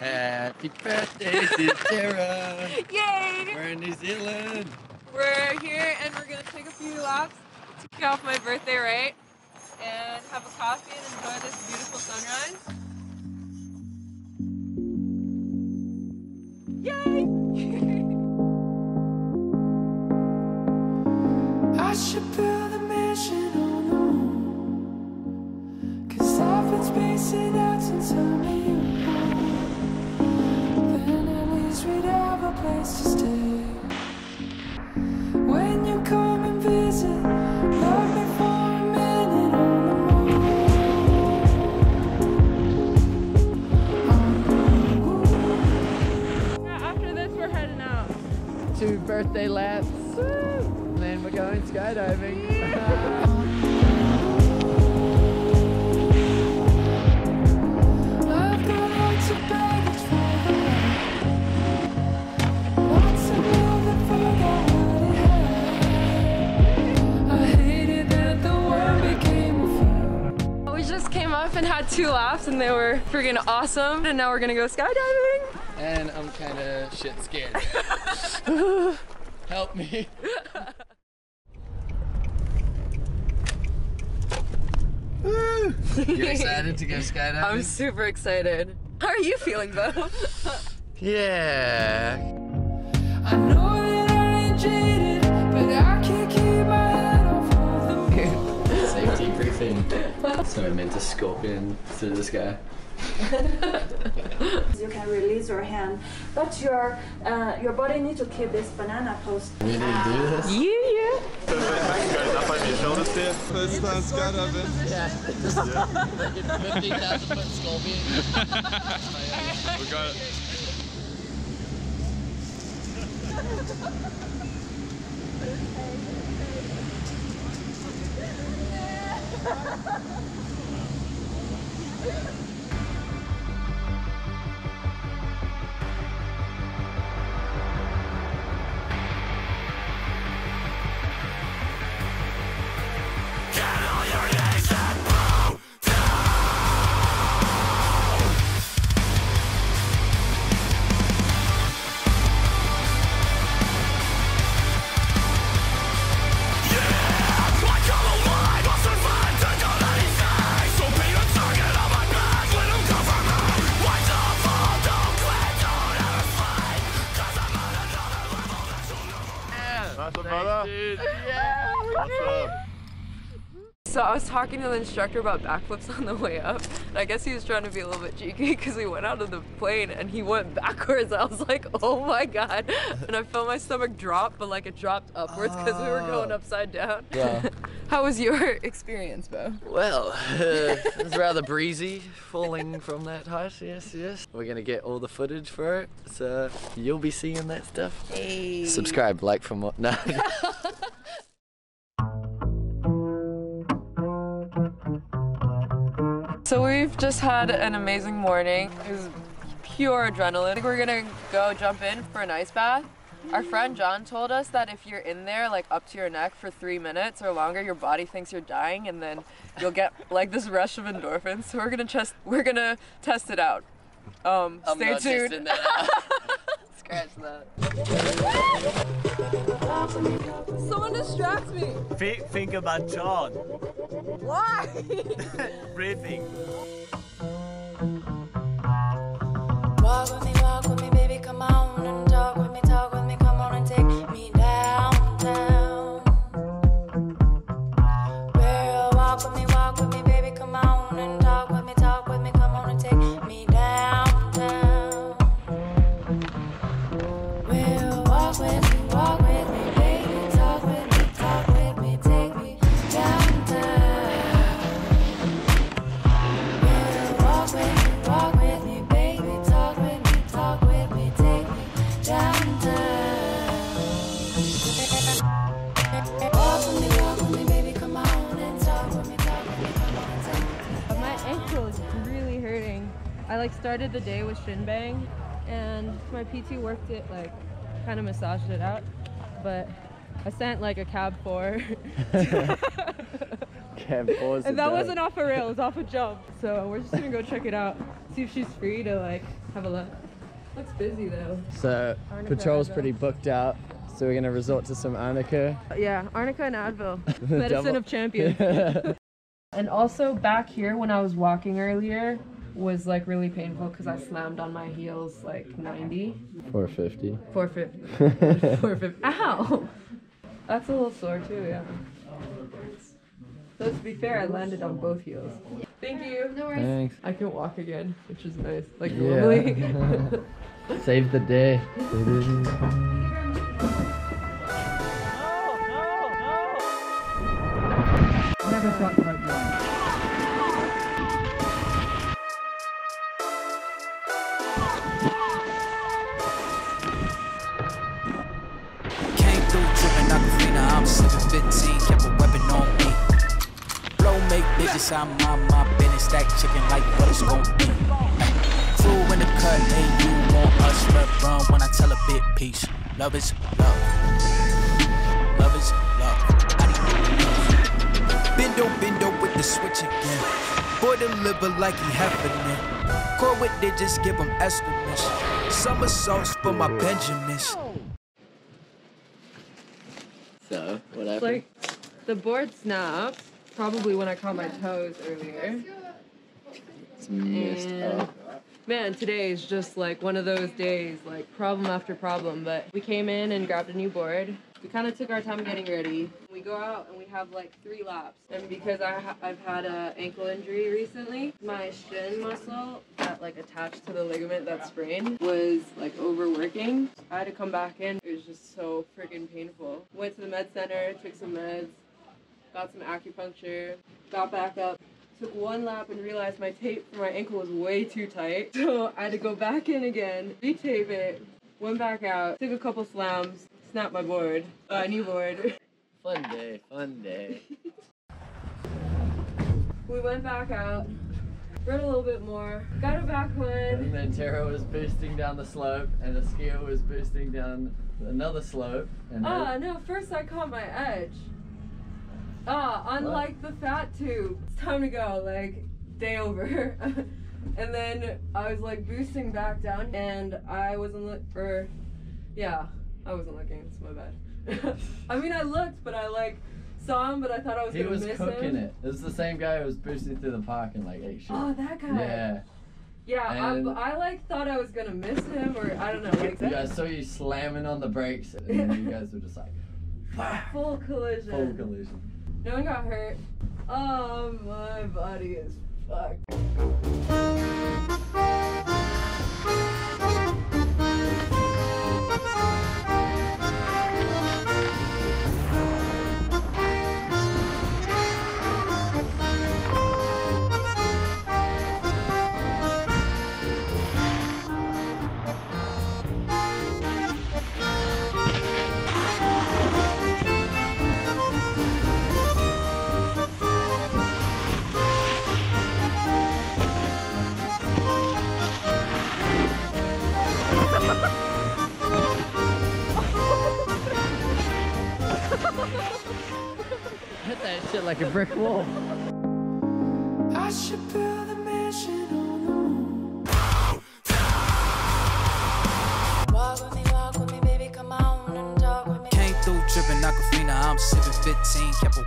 Happy birthday to Terra. Yay! We're in New Zealand. We're here and we're gonna take a few laps to kick off my birthday right and have a coffee and enjoy this beautiful sunrise. Yay! I should build a mansion on the moon. Cause I've been spacing out up and had two laps and they were freaking awesome and now we're gonna go skydiving. and I'm kind of shit scared. Help me. Woo! You excited to go skydiving? I'm super excited. How are you feeling, Bo? yeah. I know that I ain't jaded, but I can't keep my head off of the moon. Safety briefing. So I meant a scorpion through the sky. You can release your hand, but your uh, your body need to keep this banana pose. We need to do this? Yeah, yeah. First time skydiving. Yeah. 50,000 foot scorpion. We got it. What's I was talking to the instructor about backflips on the way up. And I guess he was trying to be a little bit cheeky because we went out of the plane and he went backwards. I was like, oh my god. And I felt my stomach drop, but like it dropped upwards because we were going upside down. Yeah. How was your experience, Bo? Well, uh, it was rather breezy falling from that height. Yes, yes. We're gonna get all the footage for it, so you'll be seeing that stuff. Hey. Subscribe, like for more. No. We've just had an amazing morning. It was pure adrenaline. I think we're gonna go jump in for an ice bath. Our friend John told us that if you're in there like up to your neck for three minutes or longer, your body thinks you're dying and then you'll get like this rush of endorphins. So we're gonna test we're gonna test it out. Um, I'm stay tuned. testing that out. Scratch that. Someone distracts me. Think, think about John Why? breathing. I like started the day with shin bang and my PT worked it like kind of massaged it out, but I sent like a cab for Cam pause and that wasn't off a rail, it was off a jump. So we're just gonna go check it out, see if she's free to like Have a look. Looks busy though. So Arnica patrol's pretty booked out. So we're gonna resort to some Arnica. Yeah, Arnica and Advil. Medicine of champions. and also back here when I was walking earlier was like really painful because I slammed on my heels like 90. 450. 450. 450. Ow! That's a little sore too, yeah. So to be fair, I landed on both heels. Thank you. No worries. Thanks. I can walk again, which is nice. Like Yeah. normally. Save the day. make niggas, I'm on my business, stack chicken like what it's gon' be. Ay, Crew in the cut, hey, you want us, Rev Run when I tell a bit peace. Love is love. Love is love. I need Bendo, bendo with the switch again. Boy, deliver like he happening. Core with they just give him estimates. Summer sauce for my Benjamins. So, what happened? like the board snapped probably when I caught my toes earlier. it's messed and- up. Man, today is just like one of those days, like problem after problem. But we came in and grabbed a new board. We kind of took our time getting ready. We go out and we have like three laps. And because I ha- I've had a ankle injury recently, my shin muscle that like attached to the ligament that sprained was like overworking. I had to come back in. It was just so freaking painful. Went to the med center, took some meds, got some acupuncture, got back up, took one lap and realized my tape for my ankle was way too tight. So I had to go back in again, retape it, went back out, took a couple slams, snapped my board, uh, new board. Fun day, fun day. We went back out, rode a little bit more, got a back one. And then Terra was boosting down the slope, and the skier was boosting down another slope. And Ah, no, first I caught my edge. Ah, unlike the fat tube, it's time to go, like, day over. and then I was like boosting back down, and I wasn't look for, yeah, I wasn't looking, it's my bad. I mean, I looked, but I like saw him, but I thought I was he gonna was miss cooking him. it. It was the same guy who was boosting through the park in like eight shit. Oh, that guy. Yeah. Yeah, And- I, I like thought I was gonna miss him, or I don't know, like Yeah, I saw you slamming on the brakes, and you guys were just like, full collision. full collision. No one got hurt. Oh, my body is fucked. Like a brick wall. I should build a mansion on the moon. Walk with me, walk with me, baby, come on and talk with me. Came through dripping Aquafina, I'm 715, kept a weapon on me.